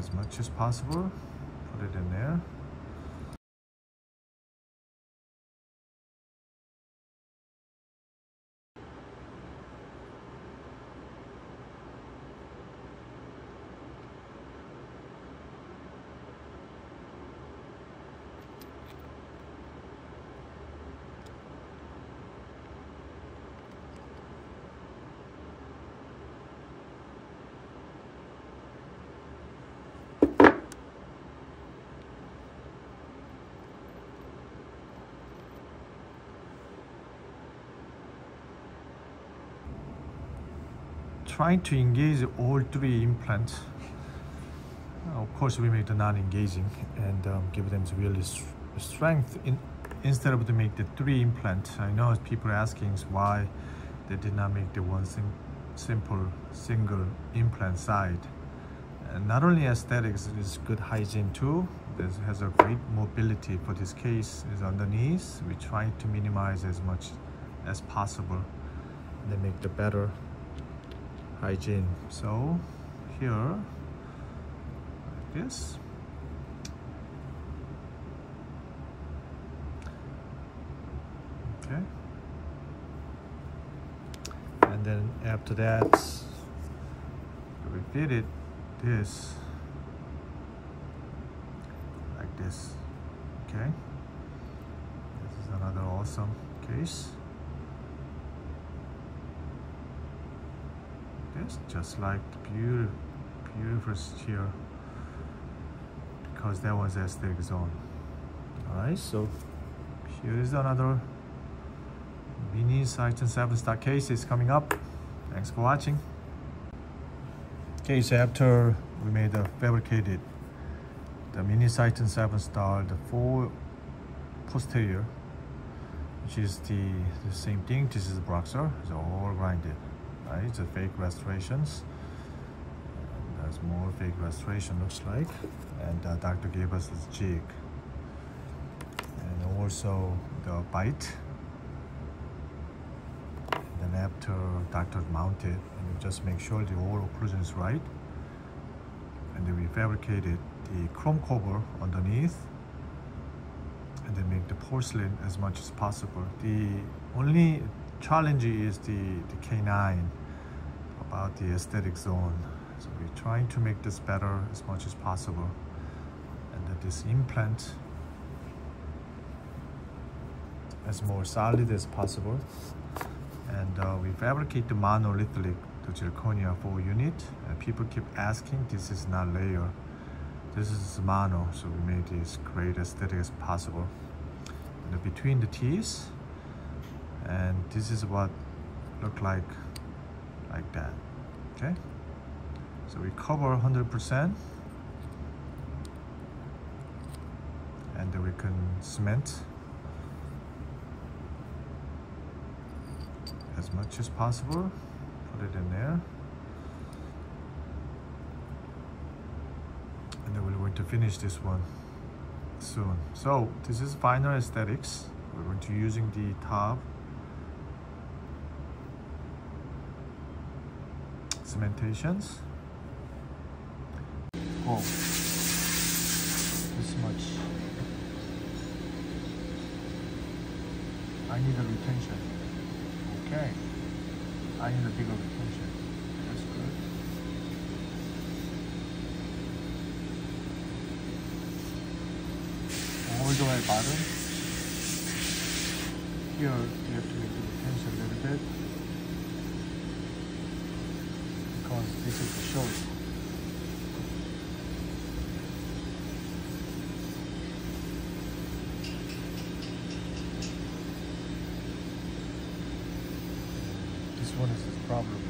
as much as possible. Put it in there. Trying to engage all three implants. Of course, we make the non-engaging and um, give them really strength in, instead of to make the three implant. I know people are asking why they did not make the one sim simple single implant side. And not only aesthetics, it is good hygiene too. This has a great mobility for this case is underneath. We try to minimize as much as possible. They make the better hygiene. So here like this. Okay. And then after that repeat it this. Like this. Okay. This is another awesome case this just like the beautiful beautiful here because that was aesthetic zone. All right so here is another mini SYTON 7 star case is coming up. Thanks for watching. Okay so after we made the fabricated the mini SYTON 7 star the full posterior which is the, the same thing this is the bruxer it's all grinded right? A fake restorations. There's more fake restoration looks like. And uh, doctor gave us this jig. And also the bite. And then after doctor mounted, and we just make sure the all occlusion is right. And then we fabricated the chrome cover underneath and then make the porcelain as much as possible. The only challenge is the, the canine about the aesthetic zone. So we're trying to make this better as much as possible. And that this implant as more solid as possible. And uh, we fabricate the monolithic to zirconia 4 unit. And people keep asking, this is not layer. This is mono, so we made this great aesthetic as possible. And between the teeth, and this is what look like like that okay? So we cover 100% and then we can cement as much as possible put it in there. And then we're going to finish this one soon. So this is final aesthetics. We're going to using the top cementations. Oh, this much. I need a retention. Okay. I need a bigger retention. That's good. All the way bottom. Here, you have to make the retention a little bit. Because this is the shoulder. This one is the problem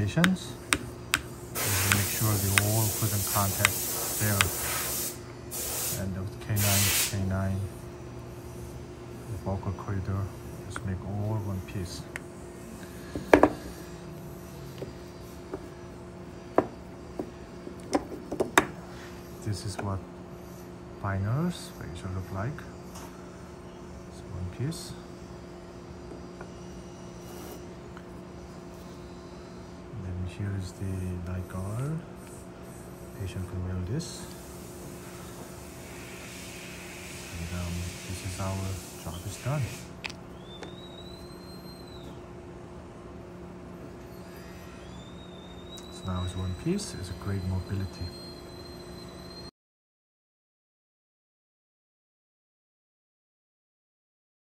cementations, make sure they all put in contact there. And the canine, canine, the buccal corridor, just make all one piece. This is what biners should look like. It's one piece. Here is the light guard. Patient can wear this. And um, this is our job is done. So now it's one piece, it's a great mobility.